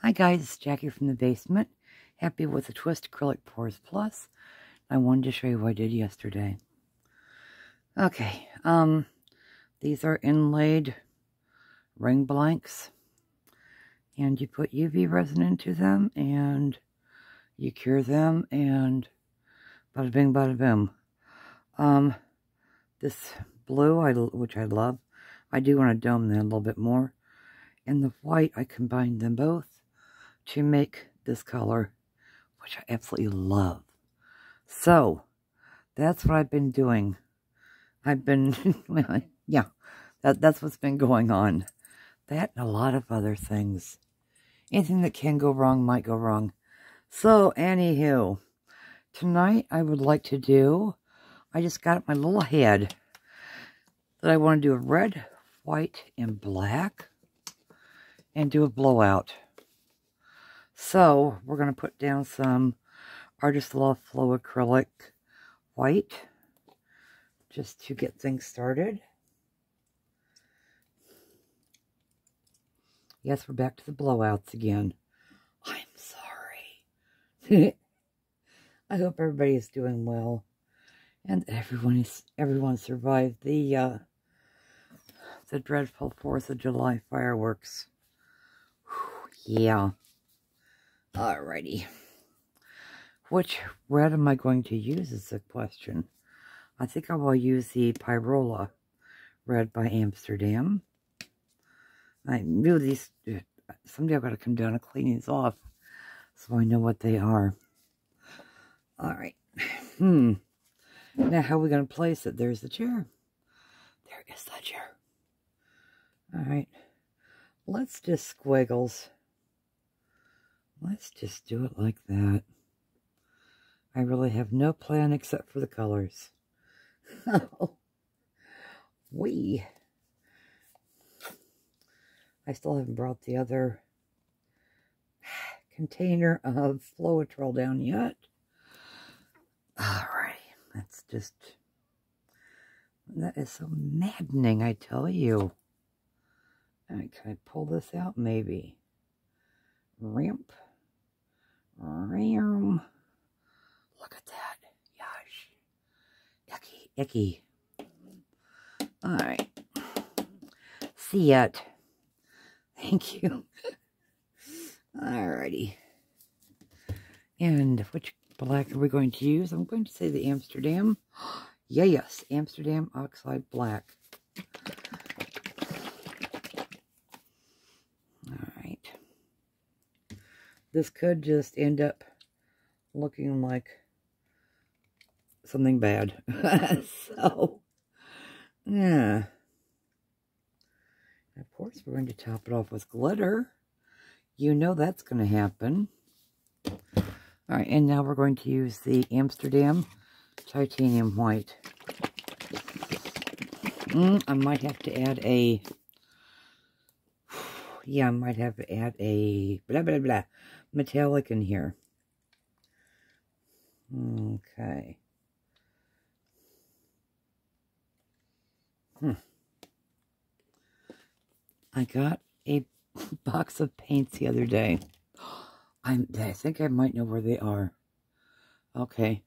Hi guys, it's Jackie from the basement. Happy with the Twist Acrylic Pours Plus. I wanted to show you what I did yesterday. Okay, um, these are inlaid ring blanks. And you put UV resin into them and you cure them and bada bing bada boom. Um, this blue, I, which I love, I do want to dome them a little bit more. And the white, I combined them both to make this color, which I absolutely love. So, that's what I've been doing. I've been, yeah, that, that's what's been going on. That and a lot of other things. Anything that can go wrong might go wrong. So, anywho, tonight I would like to do, I just got my little head that I want to do a red, white, and black and do a blowout. So, we're going to put down some Artist Loft Flow Acrylic White just to get things started. Yes, we're back to the blowouts again. I'm sorry. I hope everybody is doing well. And everyone is everyone survived the uh the dreadful Fourth of July fireworks. Whew, yeah. Alrighty. Which red am I going to use is the question. I think I will use the Pyrola red by Amsterdam. I knew these, someday I've got to come down and clean these off so I know what they are. Alright. Hmm. Now, how are we going to place it? There's the chair. There is the chair. Alright. Let's just squiggles. Let's just do it like that. I really have no plan except for the colors. Oh, we. I still haven't brought the other container of Floetrol down yet. Alright, that's just, that is so maddening, I tell you. Right, can I pull this out? Maybe. Ramp. Ram. Look at that. Yash. Icky, icky. Alright. See it. Thank you. Alrighty. And which black are we going to use? I'm going to say the Amsterdam. yeah, yes. Amsterdam Oxide Black. Alright. This could just end up looking like something bad. so, yeah. Of course, we're going to top it off with glitter. You know that's going to happen. All right, and now we're going to use the Amsterdam Titanium White. Mm, I might have to add a... Yeah, I might have to add a blah, blah, blah, metallic in here. Okay. Hmm. I got a box of paints the other day. I'm, I think I might know where they are. Okay.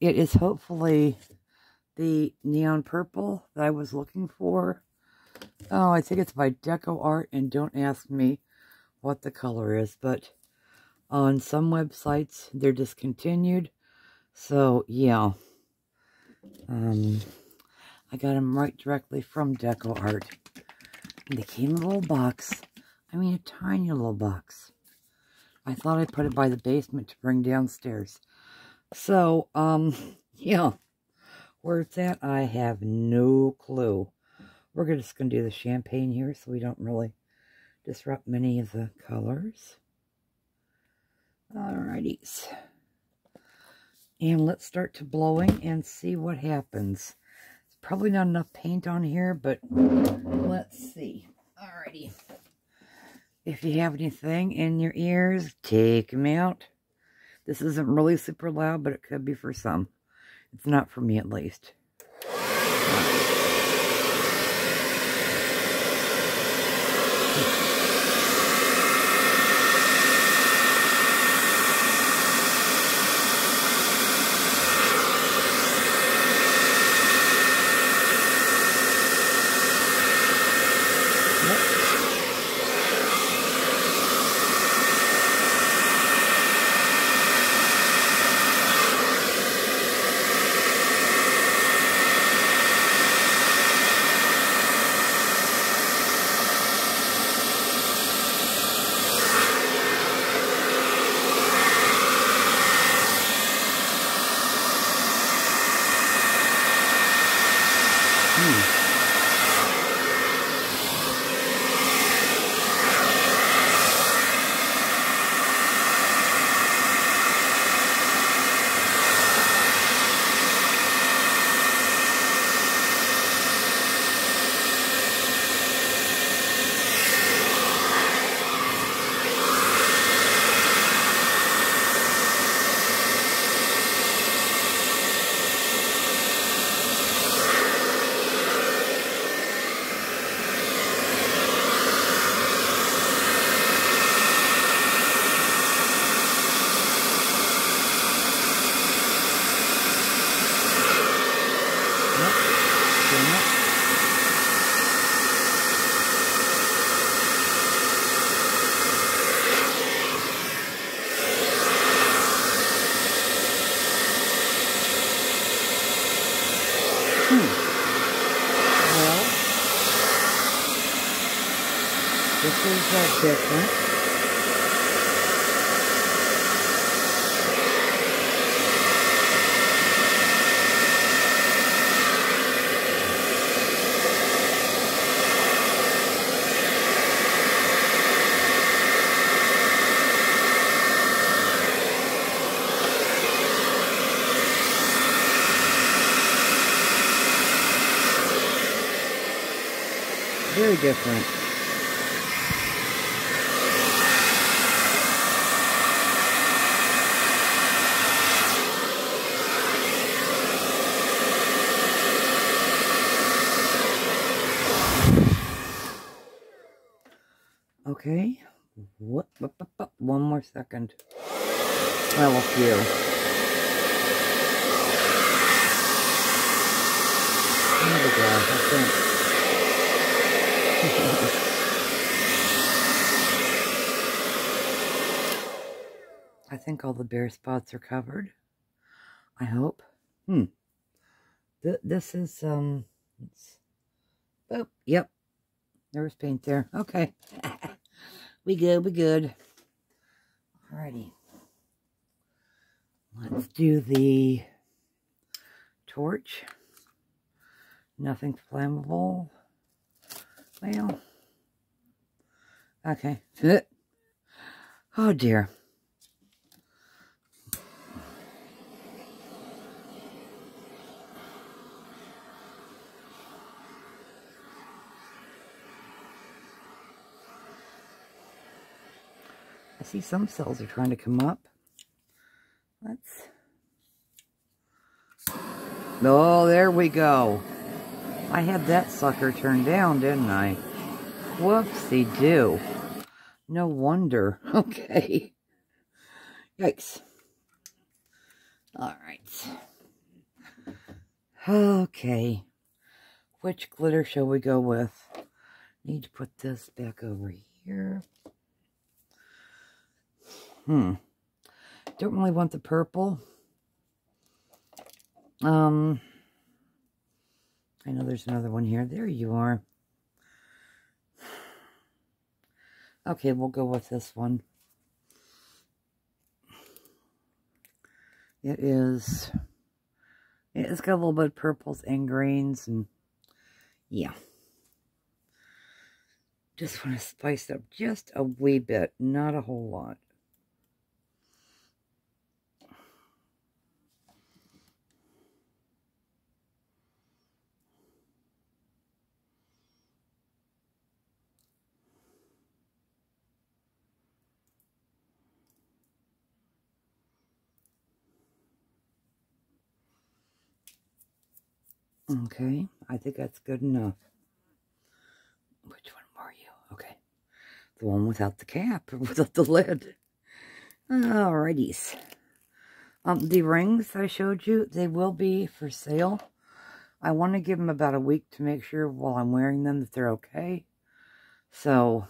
It is hopefully the neon purple that I was looking for. Oh, I think it's by Deco Art, and don't ask me what the color is, but on some websites, they're discontinued. So, yeah. Um, I got them right directly from Deco Art. And they came in a little box. I mean, a tiny little box. I thought I'd put it by the basement to bring downstairs. So, um, yeah. Where it's at, I have no clue. We're just going to do the champagne here so we don't really disrupt many of the colors. Alrighties. And let's start to blowing and see what happens. It's Probably not enough paint on here, but let's see. Alrighty. If you have anything in your ears, take them out. This isn't really super loud, but it could be for some. It's not for me, at least. Hmm. Well, this is uh, different. Very different. Okay. What, what, what, One more second. Well, a few. There we go, I think. I think all the bare spots are covered. I hope. Hmm. Th this is, um, oh, yep. There was paint there. Okay. we good, we good. Alrighty. Let's do the torch. Nothing flammable. Well, okay. Oh dear. I see some cells are trying to come up. Let's... Oh, there we go. I had that sucker turned down, didn't I? Whoopsie do. No wonder. Okay. Yikes. All right. Okay. Which glitter shall we go with? Need to put this back over here. Hmm. Don't really want the purple. Um, I know there's another one here. There you are. Okay, we'll go with this one. It is, it's got a little bit of purples and greens, and yeah. Just want to spice up just a wee bit, not a whole lot. Okay, I think that's good enough. Which one were you? Okay. The one without the cap, without the lid. Alrighties. Um, the rings I showed you, they will be for sale. I want to give them about a week to make sure while I'm wearing them that they're okay. So,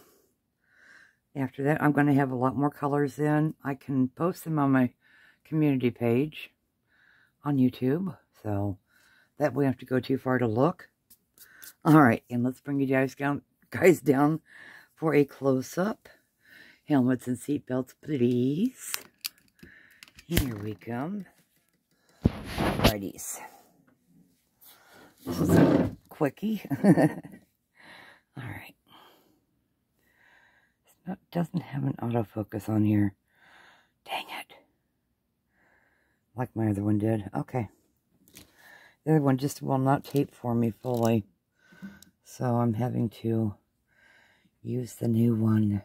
after that, I'm going to have a lot more colors in. I can post them on my community page on YouTube. So, that we have to go too far to look. All right, and let's bring you guys down, guys down for a close-up. Helmets and seatbelts, please. Here we come. Righties. This is a quickie. All right. Doesn't have an autofocus on here. Dang it. Like my other one did. Okay. The other one just will not tape for me fully. So I'm having to use the new one.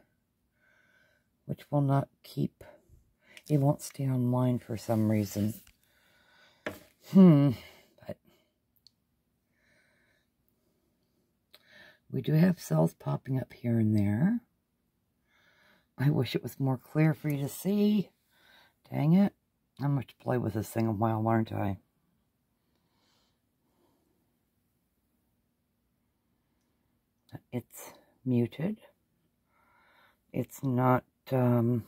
Which will not keep... It won't stay online for some reason. Hmm. But... We do have cells popping up here and there. I wish it was more clear for you to see. Dang it. I'm going to play with this thing a while, aren't I? It's muted. It's not, um,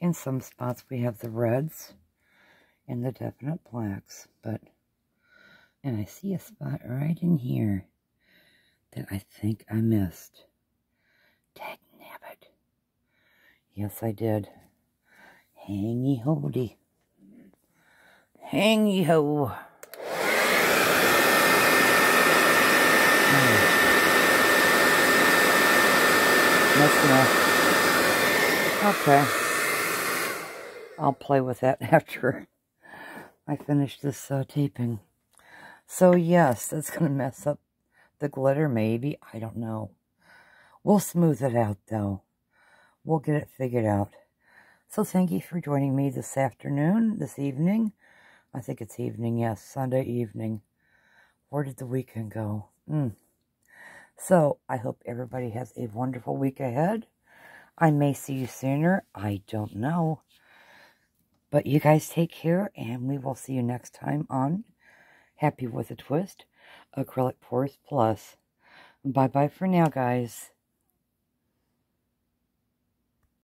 in some spots we have the reds and the definite blacks, but, and I see a spot right in here that I think I missed. Dag nabbit. Yes, I did. Hangy hoody. Hangy ho. That's enough. Okay. I'll play with that after I finish this uh, taping. So, yes, that's going to mess up the glitter, maybe. I don't know. We'll smooth it out, though. We'll get it figured out. So, thank you for joining me this afternoon, this evening. I think it's evening, yes, Sunday evening. Where did the weekend go? Mm. So, I hope everybody has a wonderful week ahead. I may see you sooner. I don't know. But you guys take care, and we will see you next time on Happy with a Twist Acrylic Pours Plus. Bye-bye for now, guys.